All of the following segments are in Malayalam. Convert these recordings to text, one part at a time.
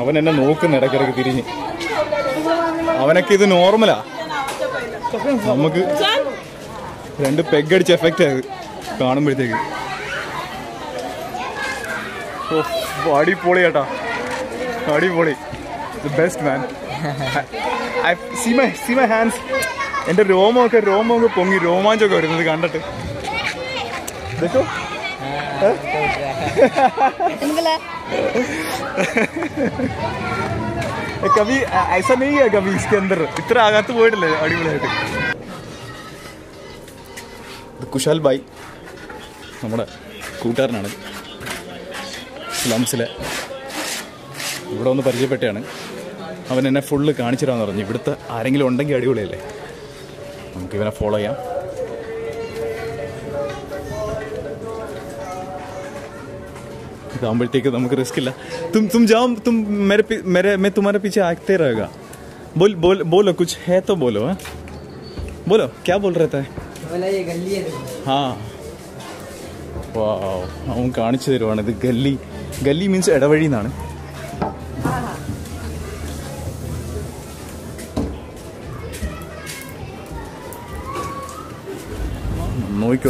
അവൻ എന്നെ നോക്കുന്ന ഇടയ്ക്കിടയ്ക്ക് തിരിഞ്ഞ്. അവനൊക്കെ ഇത് നോർമലാ. നമുക്ക് രണ്ട് പെഗ് അടിച്ച് എഫക്റ്റ് ആയത് കാണുമ്പോഴത്തേക്ക്. അടിപൊളി കേട്ടാ അടിപൊളി. Best man see my see my hands എന്റെ രോമമൊക്കെ രോമമൊക്കെ പൊങ്ങി രോമാഞ്ചമൊക്കെ വരുന്നത് കണ്ടിട്ട്. देखो कभी ऐसा नहीं है कभी इसके अंदर ഇത്ര അകത്ത് പോയിട്ടില്ലേ അടിപൊളിയായിട്ട് ഇത് കുശാൽ ബായ് നമ്മുടെ കൂട്ടുകാരനാണ് സ്ലംസിലെ ഇവിടെ ഒന്ന് പരിചയപ്പെട്ടാണ് അവൻ എന്നെ ഫുള്ള് കാണിച്ചു തരാമെന്ന് പറഞ്ഞു ഇവിടുത്തെ ആരെങ്കിലും ഉണ്ടെങ്കിൽ അടിപൊളിയല്ലേ നമുക്ക് ഇവനെ ഫോളോ ചെയ്യാം काम पर ठीक है तुमको रिस्क ला। तुम तुम जाओ तुम मेरे मेरे मैं तुम्हारे पीछे आगते रहेगा। बोल बोल बोलो कुछ है तो बोलो है? बोलो क्या बोल रहता है हाँ। वाह गली। गली मीन्स एडवर्डी ना हाँ? हाँ,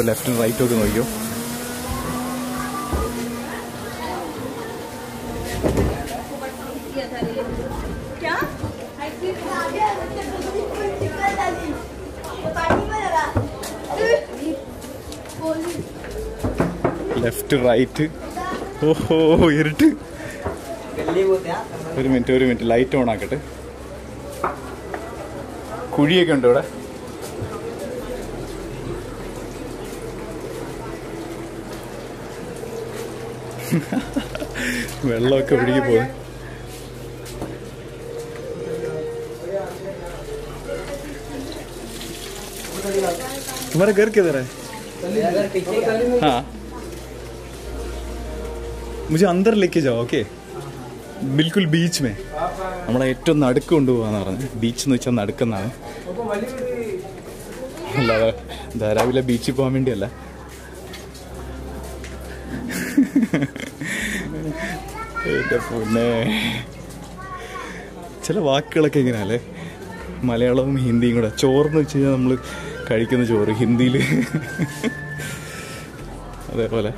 लेफ़्ट एंड क्या ലെഫ്റ്റ് റൈറ്റ് ഓഹോ ഇരുട്ട് गली बोलते हैं ഒരു മിനിറ്റ് ഒരു മിനിറ്റ് ലൈറ്റ് ഓൺ ആക്കട്ടെ കുഴിയൊക്കെ ഉണ്ട് ഇവിടെ വെള്ളമൊക്കെ ഒഴുകി പോകും तुम्हारा घर किधर है अगर पीछे का हाँ मुझे अंदर लेके जाओ ഓക്കെ ബിൽക്കുൽ ബീച്ച് മേ നമ്മളെ ഏറ്റവും നടുക്ക് കൊണ്ടുപോകാന്ന് പറഞ്ഞു ബീച്ച് എന്ന് വെച്ചാൽ നടുക്കെന്നാണ് അല്ലാതെ ധാരാവിലെ ബീച്ചിൽ പോകാൻ വേണ്ടിയല്ല എന്റെ പൊന്നെ ചില വാക്കുകളൊക്കെ ഇങ്ങനെയല്ലേ മലയാളവും ഹിന്ദിയും കൂടെ ചോറെന്ന് വെച്ച് കഴിഞ്ഞാൽ നമ്മൾ കഴിക്കുന്ന ചോറ് ഹിന്ദിയിൽ അതേപോലെ.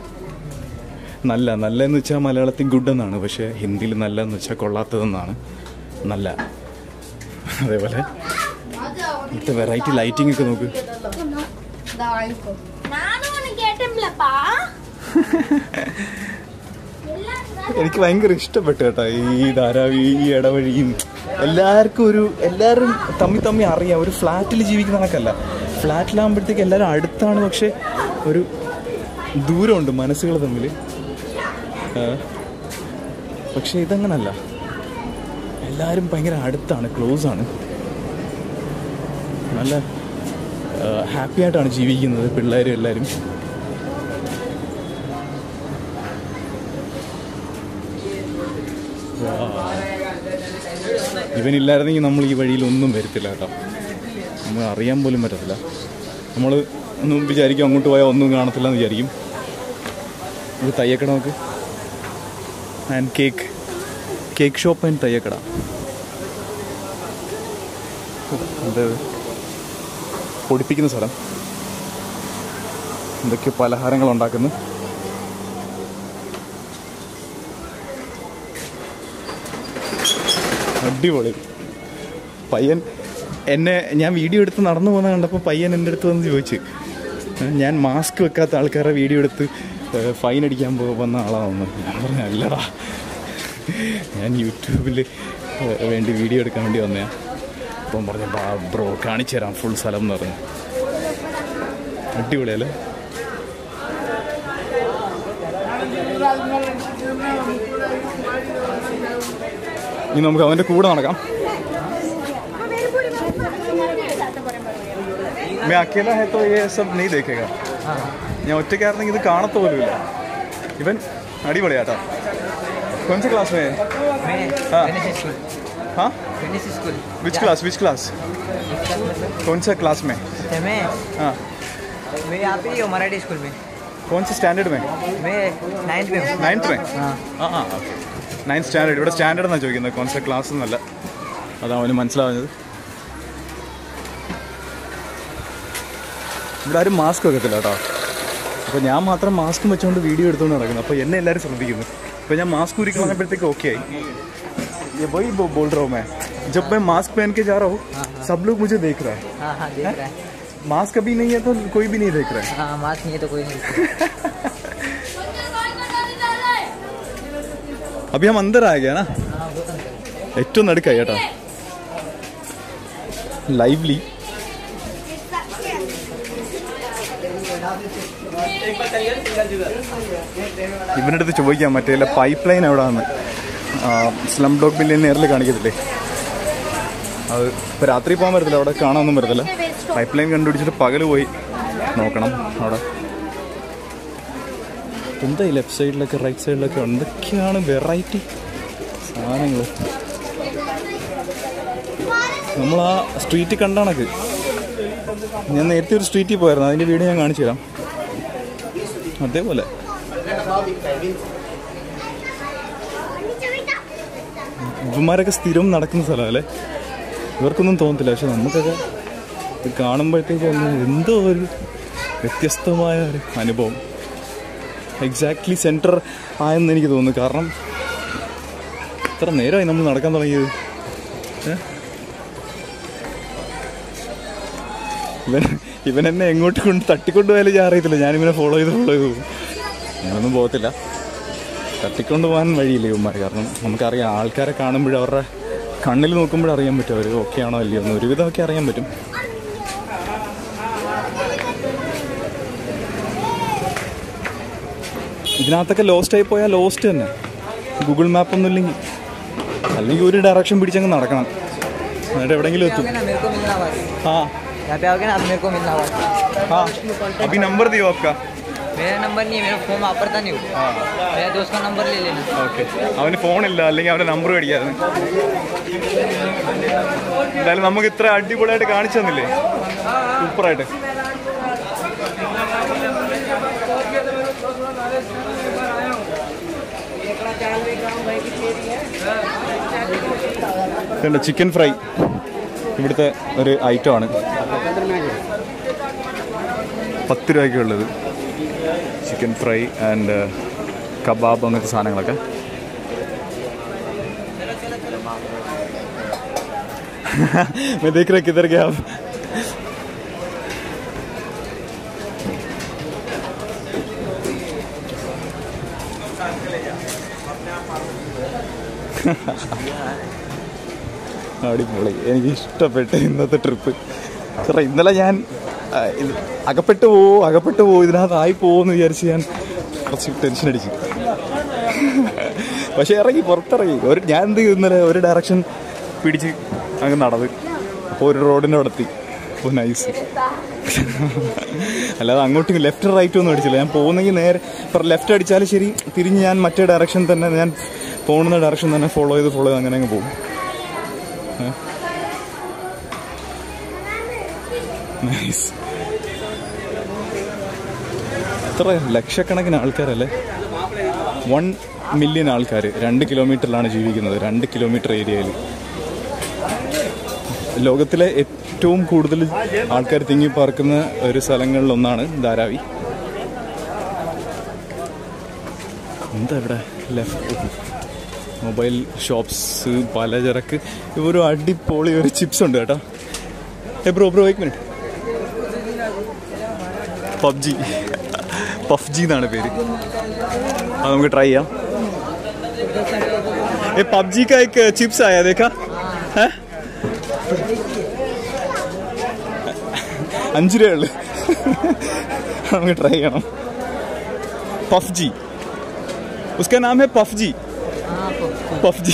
നല്ല നല്ല എന്ന് വെച്ചാൽ മലയാളത്തിൽ ഗുഡ് എന്നാണ് പക്ഷേ ഹിന്ദിയിൽ നല്ല എന്ന് വെച്ചാൽ കൊള്ളാത്തതെന്നാണ്. നല്ല. അതേപോലെ. ഇവിടുത്തെ വെറൈറ്റി ലൈറ്റിംഗ് ഒക്കെ നോക്ക്. എനിക്ക് ഭയങ്കര ഇഷ്ടപ്പെട്ടു കേട്ടോ ഈ ധാരാവി ഈ ഇടവഴിയും. എല്ലാവർക്കും ഒരു എല്ലാവരും തമ്മി തമ്മി അറിയാം. ഒരു ഫ്ലാറ്റിൽ ജീവിക്കുന്ന കണക്കല്ല. ഫ്ലാറ്റിലാകുമ്പോഴത്തേക്ക് എല്ലാവരും അടുത്താണ് പക്ഷേ ഒരു ദൂരമുണ്ട് മനസ്സുകൾ തമ്മിൽ. പക്ഷേ ഇതങ്ങനല്ല. എല്ലാവരും ഭയങ്കര അടുത്താണ് ക്ലോസ് ആണ് നല്ല ഹാപ്പി ആയിട്ടാണ് ജീവിക്കുന്നത് പിള്ളേരും എല്ലാവരും. ഇവനില്ലായിരുന്നെങ്കിൽ നമ്മൾ ഈ വഴിയിൽ ഒന്നും വരത്തില്ല കേട്ടോ. നമ്മൾ അറിയാൻ പോലും പറ്റത്തില്ല. നമ്മൾ ഒന്നും വിചാരിക്കും അങ്ങോട്ട് പോയാൽ ഒന്നും കാണത്തില്ല എന്ന് വിചാരിക്കും. ഇത് തയ്യക്കട നമുക്ക് and cake cake shop and തയ്യക്കട. എന്താ പൊടിപ്പിക്കുന്ന സ്ഥലം. എന്തൊക്കെ പലഹാരങ്ങൾ ഉണ്ടാക്കുന്നു. അടിപൊളി. പയ്യൻ എന്നെ ഞാൻ വീഡിയോ എടുത്ത് നടന്നു പോകുന്ന കണ്ടപ്പോൾ പയ്യൻ എന്റെ അടുത്ത് വന്ന് ചോദിച്ചു ഞാൻ മാസ്ക് വെക്കാത്ത ആൾക്കാരെ വീഡിയോ എടുത്ത് ഫൈൻ അടിക്കാൻ പോകുന്ന ആളാണെന്ന്. ഞാൻ പറഞ്ഞു അല്ലടാ ഞാൻ യൂട്യൂബിൽ വേണ്ടി വീഡിയോ എടുക്കാൻ വേണ്ടി വന്നയാ. അപ്പം പറഞ്ഞു ബാ ബ്രോ കാണിച്ചു തരാം ഫുൾ സ്ഥലം എന്ന് പറഞ്ഞു. അടിപൊളിയല്ലേ? ഇനി നമുക്ക് അവന്റെ കൂടെ നടക്കാം. मैं अकेला है तो ये सब नहीं देखेगा ഞാൻ ഒറ്റയ്ക്കായിരുന്നെങ്കിൽ ഇത് കാണത്ത പോലുമില്ല ഇവൻ അടിപൊളിയാട്ടാ കൊഞ്ച ക്ലാസ് മേ मैं हाँ। गणेश स्कूल हाँ Ganesh school which class which class कौन सा क्लास में अच्छा, मैं हाँ मैं यहाँ पे ही हूँ मराठी स्कूल में कौन से स्टैंडर्ड में मैं नाइन्थ में हूँ नाइन्थ में हाँ हाँ हाँ ओके നയൻ സ്റ്റാൻഡേർഡ് ഇവിടെ സ്റ്റാൻഡേർഡ് എന്നാണ് ചോദിക്കുന്നത് കോൺസെപ്റ്റ് ക്ലാസ് എന്നല്ല അതാ അവന് മനസ്സിലാവുന്നത് ഇവിടെ ആരും മാസ്ക് വെക്കത്തില്ല കേട്ടോ അപ്പോൾ ഞാൻ മാത്രം മാസ്ക് വെച്ചുകൊണ്ട് വീഡിയോ എടുത്തുകൊണ്ട് നടക്കുന്നു അപ്പോൾ എന്നെ എല്ലാവരും ശ്രദ്ധിക്കുന്നു അപ്പോൾ ഞാൻ മാസ്ക് ഊരി കളഞ്ഞപ്പോഴത്തേക്ക് ഓക്കെ ആയി ये वही बो- बोल रहा हूँ मैं जब मैं मास्क पहन के जा रहा हूँ सब लोग मुझे देख रहा है हाँ हाँ देख रहा है मास्क अभी नहीं है तो कोई भी नहीं देख रहा है हाँ मास्क नहीं है तो कोई नहीं अभी हम अंदर आ गया ना हाँ बहुत अंतर है ഏറ്റവും നടുക്കായി കേട്ടോ ലൈവ്ലി ഇവന്റെ അടുത്ത് ചോദിക്കാം മറ്റേ പൈപ്പ് ലൈൻ എവിടെയാണ് സ്ലം ഡോഗ് ബില്ല് നേരിൽ കാണിക്കത്തില്ലേ? അത് ഇപ്പോൾ രാത്രി പോകാൻ പറ്റത്തില്ല അവിടെ കാണാനൊന്നും പറ്റത്തില്ല. പൈപ്പ് ലൈൻ കണ്ടുപിടിച്ചിട്ട് പകൽ പോയി നോക്കണം അവിടെ. എന്താ ഈ ലെഫ്റ്റ് സൈഡിലൊക്കെ റൈറ്റ് സൈഡിലൊക്കെ എന്തൊക്കെയാണ് വെറൈറ്റി സാധനങ്ങൾ നമ്മൾ ആ സ്ട്രീറ്റ് കണ്ടാണക്ക് ഞാൻ നേരത്തെ ഒരു സ്ട്രീറ്റിൽ പോയായിരുന്നു അതിന്റെ വീട് ഞാൻ കാണിച്ചു തരാം അതേപോലെ. ഇവന്മാരൊക്കെ സ്ഥിരം നടക്കുന്ന സ്ഥലമല്ലേ? ഇവർക്കൊന്നും തോന്നത്തില്ല. പക്ഷെ നമുക്കൊക്കെ ഇത് കാണുമ്പോഴത്തേക്കും എന്തോ ഒരു വ്യത്യസ്തമായ ഒരു അനുഭവം. എക്സാക്ട്ലി സെന്റർ ആയെന്ന് എനിക്ക് തോന്നുന്നു. കാരണം ഇത്ര നേരമായി നമ്മൾ നടക്കാൻ തുടങ്ങിയത്. ഏ? ഇവൻ എന്നെ എങ്ങോട്ട് കൊണ്ട് തട്ടിക്കൊണ്ട് പോയാലും ഞാൻ അറിയത്തില്ല. ഞാനിവനെ ഫോളോ ചെയ്ത് ഫോളോ ചെയ്ത് പോകും ഞാനൊന്നും പോകത്തില്ല. തട്ടിക്കൊണ്ട് പോകാൻ വഴിയില്ല ഇവന്മാർ കാരണം നമുക്കറിയാം ആൾക്കാരെ കാണുമ്പോഴും അവരുടെ കണ്ണിൽ നോക്കുമ്പോഴും അറിയാൻ പറ്റും അവർ ഓക്കെ ആണോ അല്ലയോ എന്ന്. ഒരുവിധമൊക്കെ അറിയാൻ പറ്റും. ഇതിനകത്തൊക്കെ ലോസ്റ്റ് ആയി പോയാൽ ലോസ്റ്റ് തന്നെ. ഗൂഗിൾ മാപ്പ് ഒന്നും ഇല്ലെങ്കിൽ. അല്ലെങ്കിൽ ഒരു ഡയറക്ഷൻ പിടിച്ചങ്ങ് നടക്കണം. എന്നിട്ട് എവിടെയെങ്കിലും എത്തും. ना मेरे को मिलना बस हाँ यहाँ पे आओगे ना अब मेरे को मिलना बस हाँ अभी नंबर दियो आपका मेरा नंबर नहीं है मेरा फोन वापरता नहीं हूँ मेरा दोस्त का नंबर ले लेना ഓക്കെ അവന് ഫോണില്ല അല്ലെങ്കിൽ അവൻ്റെ നമ്പർ മേടിക്കാതെ എന്തായാലും നമുക്ക് ഇത്ര അടിപൊളിയായിട്ട് കാണിച്ചു തന്നില്ലേ സൂപ്പറായിട്ട് ഇതുണ്ട് ചിക്കൻ ഫ്രൈ ഇവിടുത്തെ ഒരു ഐറ്റമാണ് പത്ത് രൂപയ്ക്ക് ഉള്ളത് ചിക്കൻ ഫ്രൈ ആൻഡ് കബാബ് അങ്ങനത്തെ സാധനങ്ങളൊക്കെ मैं देख रहा किधर गया आप അടിപൊളി എനിക്ക് ഇഷ്ടപ്പെട്ടു ഇന്നത്തെ ട്രിപ്പ് സാറേ ഇന്നലെ ഞാൻ അകപ്പെട്ടു പോവോ അകപ്പെട്ടു പോവോ ഇതിനകത്ത് ആയി പോവോന്ന് വിചാരിച്ച് ഞാൻ കുറച്ച് ടെൻഷൻ അടിച്ചു. പക്ഷെ ഇറങ്ങി പുറത്തിറങ്ങി. ഒരു ഞാൻ എന്ത് ഇന്നലെ? ഒരു ഡയറക്ഷൻ പിടിച്ച് അങ്ങ് നടന്ന് അപ്പോൾ ഒരു റോഡിന്റെ അവിടെ എത്തി അപ്പോൾ നൈസ് അല്ലാതെ അങ്ങോട്ടും ലെഫ്റ്റ് റൈറ്റ് ഒന്നും അടിച്ചില്ല. ഞാൻ പോകുന്നെങ്കിൽ നേരെ ഇപ്പം ലെഫ്റ്റ് അടിച്ചാലും ശരി തിരിഞ്ഞ് ഞാൻ മറ്റേ ഡയറക്ഷൻ തന്നെ ഞാൻ പോകുന്ന ഡയറക്ഷൻ തന്നെ ഫോളോ ചെയ്ത് ഫോളോ ചെയ്ത് അങ്ങനെ അങ്ങ് പോകും നൈസ് എത്ര ലക്ഷക്കണക്കിന് ആൾക്കാരല്ലേ? വൺ മില്യൺ ആൾക്കാർ രണ്ട് കിലോമീറ്ററിലാണ് ജീവിക്കുന്നത്. രണ്ട് കിലോമീറ്റർ ഏരിയയിൽ. ലോകത്തിലെ ഏറ്റവും കൂടുതൽ ആൾക്കാർ തിങ്ങി പാർക്കുന്ന ഒരു സ്ഥലങ്ങളിലൊന്നാണ് ധാരാവി. എന്താ ഇവിടെ ലെഫ്റ്റ് മൊബൈൽ ഷോപ്സ് പലചരക്ക്. ഒരു അടിപൊളി ഒരു ചിപ്സ് ഉണ്ട് കേട്ടോ. ബ്രോ ബ്രോ ഒരു മിനിറ്റ് പബ്ജി പഫ്ജി എന്നാണ് പേര് അത് നമുക്ക് ട്രൈ ചെയ്യാം ഏ പബ്ജി का एक चिप्स आया देखा है അഞ്ച് രൂപ ഉള്ളു നമുക്ക് ട്രൈ ചെയ്യണം പഫ്ജി उसका नाम है पफजी हाँ तो पफजी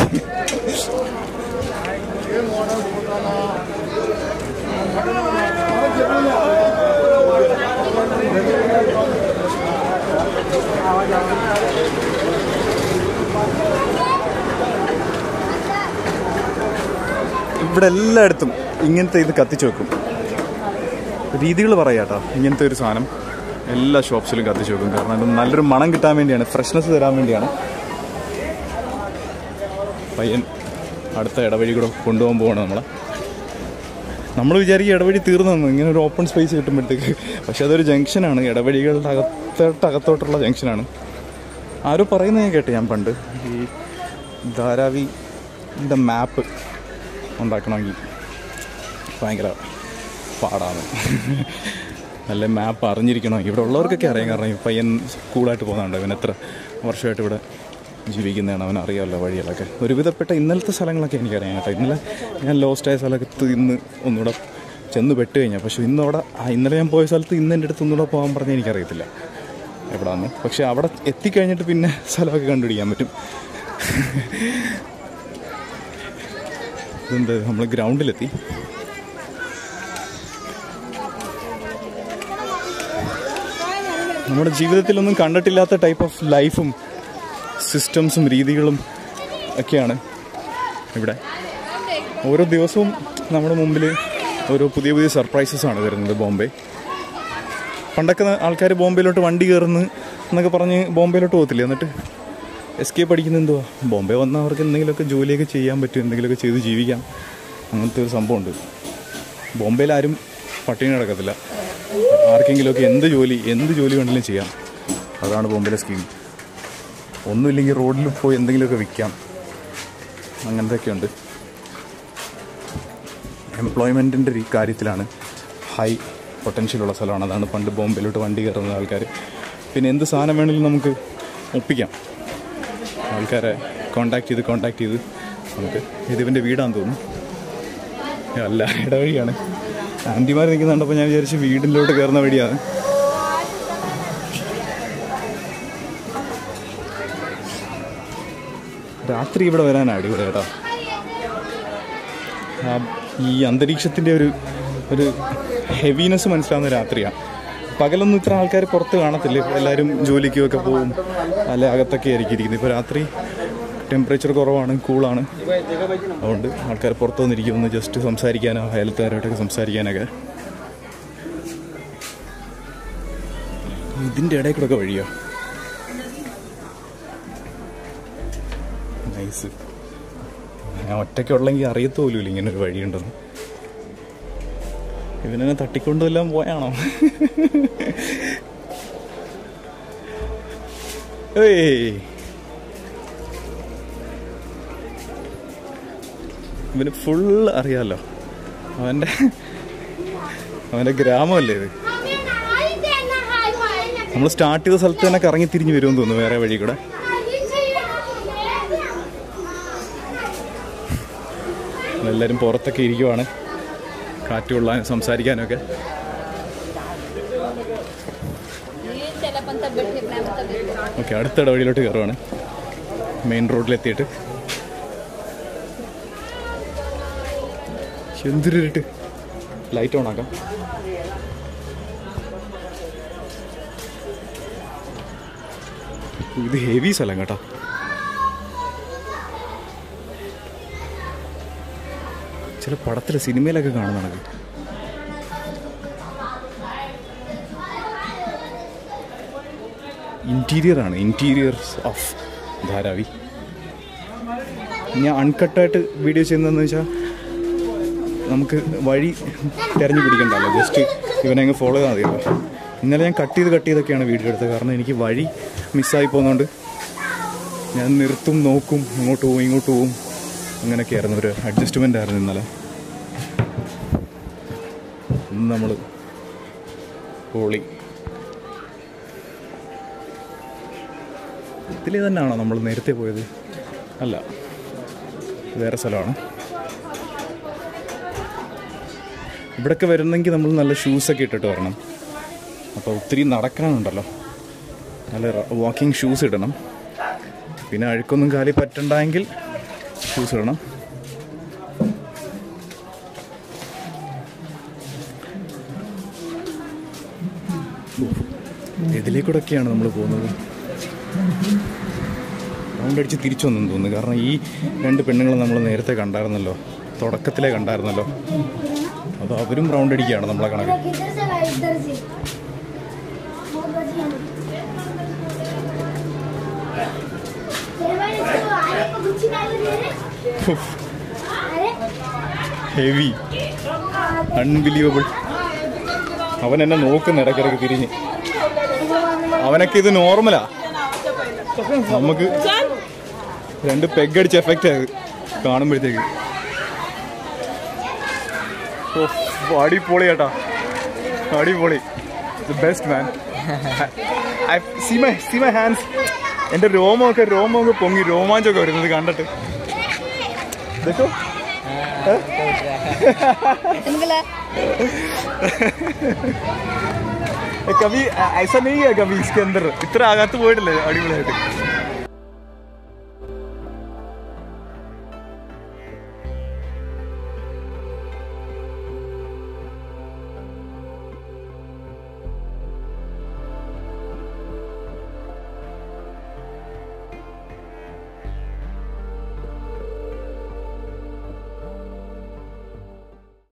ഇവിടെ എല്ലായിടത്തും ഇങ്ങനത്തെ ഇത് കത്തിച്ചു വെക്കും. രീതികൾ പറയാട്ടോ ഇങ്ങനത്തെ ഒരു സാധനം. എല്ലാ ഷോപ്സിലും കത്തിച്ചു വെക്കും. കാരണം അത് നല്ലൊരു മണം കിട്ടാൻ വേണ്ടിയാണ് ഫ്രഷ്നെസ് തരാൻ വേണ്ടിയാണ്. പയ്യൻ അടുത്ത ഇടവഴി കൂടെ കൊണ്ടുപോകാൻ പോവാണ് നമ്മളെ. നമ്മൾ വിചാരിക്കും ഇടവഴി തീർന്നു ഇങ്ങനെ ഒരു ഓപ്പൺ സ്പേസ് കിട്ടുമ്പോഴത്തേക്ക്. പക്ഷെ അതൊരു ജംഗ്ഷനാണ് ഇടവഴികളുടെ അകത്തോട്ട് അകത്തോട്ടുള്ള ജംഗ്ഷനാണ് ആരോ പറയുന്നത് ഞാൻ കേട്ടെ ഞാൻ പണ്ട്. ഈ ധാരാവിന്റെ മാപ്പ് ഉണ്ടാക്കണമെങ്കിൽ ഭയങ്കര പാടാണ്. നല്ല മാപ്പ് അറിഞ്ഞിരിക്കണം? ഇവിടെ ഉള്ളവർക്കൊക്കെ അറിയാം. കാരണം ഈ പയ്യൻ കൂളായിട്ട് പോകുന്നുണ്ട്. അവൻ എത്ര വർഷമായിട്ട് ഇവിടെ ജീവിക്കുന്നതാണ് അവൻ അറിയാമല്ലോ വഴികളൊക്കെ. ഒരുവിധപ്പെട്ട ഇന്നലത്തെ സ്ഥലങ്ങളൊക്കെ എനിക്കറിയാം കേട്ടോ. ഇന്നലെ ഞാൻ ലോസ്റ്റ് ആയ സ്ഥലത്ത് ഇന്ന് ഒന്നുകൂടെ ചെന്ന് പെട്ട് കഴിഞ്ഞാൽ പക്ഷേ ഇന്നവിടെ ഇന്നലെ ഞാൻ പോയ സ്ഥലത്ത് ഇന്ന് എന്റെ അടുത്ത് ഒന്നുകൂടെ പോകാൻ പറഞ്ഞാൽ എനിക്കറിയത്തില്ല. എവിടാന്ന്. പക്ഷേ അവിടെ എത്തിക്കഴിഞ്ഞിട്ട് പിന്നെ സ്ഥലമൊക്കെ കണ്ടുപിടിക്കാൻ പറ്റും. ഇതെന്ത് നമ്മൾ ഗ്രൗണ്ടിലെത്തി. നമ്മുടെ ജീവിതത്തിലൊന്നും കണ്ടിട്ടില്ലാത്ത ടൈപ്പ് ഓഫ് ലൈഫും സിസ്റ്റംസും രീതികളും ഒക്കെയാണ് ഇവിടെ. ഓരോ ദിവസവും നമ്മുടെ മുമ്പിൽ ഓരോ പുതിയ പുതിയ സർപ്രൈസസ് ആണ് വരുന്നത് ബോംബെ. പണ്ടൊക്കെ ആൾക്കാർ ബോംബെയിലോട്ട് വണ്ടി കയറുന്നു എന്നൊക്കെ പറഞ്ഞ് ബോംബെയിലോട്ട് പോകത്തില്ലേ? എന്നിട്ട് എസ്കേപ്പ് പഠിക്കുന്ന എന്തുവാ ബോംബെ വന്നാൽ അവർക്ക് എന്തെങ്കിലുമൊക്കെ ജോലിയൊക്കെ ചെയ്യാൻ പറ്റും എന്തെങ്കിലുമൊക്കെ ചെയ്ത് ജീവിക്കാം. അങ്ങനത്തെ ഒരു സംഭവമുണ്ട്. ബോംബെയിൽ ആരും പട്ടിണി കിടക്കത്തില്ല. ആർക്കെങ്കിലുമൊക്കെ എന്ത് ജോലി എന്ത് ജോലി വേണമെങ്കിലും ചെയ്യാം. അതാണ് ബോംബെയിലെ സ്കീം ഒന്നുമില്ലെങ്കിൽ റോഡിൽ പോയി എന്തെങ്കിലുമൊക്കെ വിൽക്കാം. അങ്ങനത്തെയൊക്കെ ഉണ്ട് എംപ്ലോയ്മെന്റിന്റെ ഈ കാര്യത്തിലാണ് ഹൈ പൊട്ടൻഷ്യലുള്ള സ്ഥലമാണ്. അതാണ് പണ്ട് ബോംബെയിലോട്ട് വണ്ടി കയറുന്ന ആൾക്കാർ പിന്നെ എന്ത് സാധനം വേണമെങ്കിലും നമുക്ക് ഒപ്പിക്കാം. ആൾക്കാരെ കോണ്ടാക്ട് ചെയ്ത് കോണ്ടാക്ട് ചെയ്ത് നമുക്ക് ഇതിവന്റെ വീടാന്ന് തോന്നുന്നു. അല്ല ഇടവഴിയാണ്. ആന്റിമാർ നിൽക്കുന്ന കണ്ടപ്പോൾ ഞാൻ വിചാരിച്ച് വീടിലോട്ട് കയറുന്ന വഴിയാണ്. രാത്രി ഇവിടെ വരാനാണ് അടിപൊളി കേട്ടോ. ഈ അന്തരീക്ഷത്തിന്റെ ഒരു ഒരു ഹെവിനെസ് മനസ്സിലാവുന്ന രാത്രിയാണ് പകലൊന്നും ഇത്ര ആൾക്കാർ പുറത്ത് കാണത്തില്ല? എല്ലാവരും ജോലിക്കും ഒക്കെ പോകും. അല്ലെ അകത്തൊക്കെ ആയിരിക്കും ഇരിക്കുന്നത് ഇപ്പോൾ രാത്രി ടെമ്പറേച്ചർ കുറവാണ് കൂളാണ് അതുകൊണ്ട് ആൾക്കാർ പുറത്ത് വന്നിരിക്കും. ഒന്ന് ജസ്റ്റ് സംസാരിക്കാനോ അയൽക്കാരായിട്ടൊക്കെ സംസാരിക്കാനൊക്കെ. ഇതിന്റെ ഇടയിൽ കൂടെ ഒക്കെ വഴിയോ? നൈസ് ഞാൻ ഒറ്റയ്ക്കുള്ളെങ്കിൽ അറിയത്തോലുമില്ല ഇങ്ങനെ ഒരു വഴിയുണ്ടെന്ന്. ഇവനെ തട്ടിക്കൊണ്ടെല്ലാം പോയാണോ? ഏയ്. ഇവന് ഫുൾ അറിയാലോ. അവന്റെ അവന്റെ ഗ്രാമമല്ലേ ഇത്? നമ്മൾ സ്റ്റാർട്ട് ചെയ്ത സ്ഥലത്ത് തന്നെ കറങ്ങി തിരിഞ്ഞ് വരുമെന്ന് തോന്നുന്നു വേറെ വഴി കൂടെ. എല്ലാവരും പുറത്തൊക്കെ ഇരിക്കുവാണ്. കാറ്റ് കൊള്ളാൻ സംസാരിക്കാനൊക്കെ ഓക്കെ അടുത്ത ഇടവഴിയിലോട്ട് കയറുവാണ്. മെയിൻ റോഡിലെത്തിയിട്ട്. എന്തിരിട്ട് ലൈറ്റ് ഓൺ ആക്കാം. ഇത് ഹെവി സ്ഥലം കേട്ടോ. ചില പടത്തിൽ സിനിമയിലൊക്കെ കാണുന്നതാണ് ഇന്റീരിയർ ആണ്. ഇന്റീരിയർസ് ഓഫ് ധാരാവി ഞാൻ അൺകട്ടായിട്ട് വീഡിയോ ചെയ്യുന്നതെന്ന് വെച്ചാൽ നമുക്ക് വഴി തിരഞ്ഞു പിടിക്കണ്ടല്ലോ. ജസ്റ്റ് ഇവനെ അങ്ങ് ഫോളോ ചെയ്താൽ മതിയല്ലോ ഇന്നലെ ഞാൻ കട്ട് ചെയ്ത് കട്ട് ചെയ്തൊക്കെയാണ് വീഡിയോ എടുത്തത്. കാരണം എനിക്ക് വഴി മിസ്സായി പോകുന്നതുകൊണ്ട് ഞാൻ നിർത്തും നോക്കും ഇങ്ങോട്ട് പോവും ഇങ്ങോട്ട് പോവും. അങ്ങനെയൊക്കെയായിരുന്നു ഒരു അഡ്ജസ്റ്റ്മെന്റ് ആയിരുന്നു ഇന്നലെ. ഇന്ന് നമ്മൾ ഹോളി ഇതിൽ തന്നെയാണോ നമ്മൾ നേരത്തെ പോയത്? അല്ല വേറെ സ്ഥലമാണ്. ഇവിടൊക്കെ വരുന്നെങ്കിൽ നമ്മൾ നല്ല ഷൂസൊക്കെ ഇട്ടിട്ട് വരണം. അപ്പോൾ ഒത്തിരി നടക്കാനുണ്ടല്ലോ. നല്ല വാക്കിംഗ് ഷൂസ് ഇടണം. പിന്നെ അഴുക്കൊന്നും കാലി പറ്റണ്ടെങ്കിൽ ഷൂസ് വേണം ഇതിലേക്കൂടെയൊക്കെയാണ് നമ്മൾ പോകുന്നത്. റൗണ്ട് അടിച്ച് തിരിച്ചു വന്നെന്ന് തോന്നുന്നു. കാരണം ഈ രണ്ട് പെണ്ണുങ്ങളെ നമ്മൾ നേരത്തെ കണ്ടായിരുന്നല്ലോ. തുടക്കത്തിലേ കണ്ടായിരുന്നല്ലോ. അപ്പോൾ അവരും റൗണ്ട് അടിക്കുകയാണ് നമ്മളെ കണക്ക്. ഹെവി അൺബിലീവബിൾ അവൻ എന്നെ നോക്കുന്ന ഇടയ്ക്കിടയ്ക്ക് തിരിഞ്ഞ്. അവനൊക്കെ ഇത് നോർമലാ നമുക്ക് രണ്ട് പെഗ് അടിച്ച് എഫക്റ്റ് ആയത് കാണുമ്പോഴത്തേക്ക്. അടിപൊളി കേട്ടാ അടിപൊളി. Best man see my see my hands എന്റെ രോമമൊക്കെ രോമമൊക്കെ പൊങ്ങി രോമാഞ്ചമൊക്കെ വരുന്നത് കണ്ടിട്ട്. देखो। हाँ। कभी ऐसा नहीं है कभी इसके अंदर। इतना आगा तो वोट ले अड़ी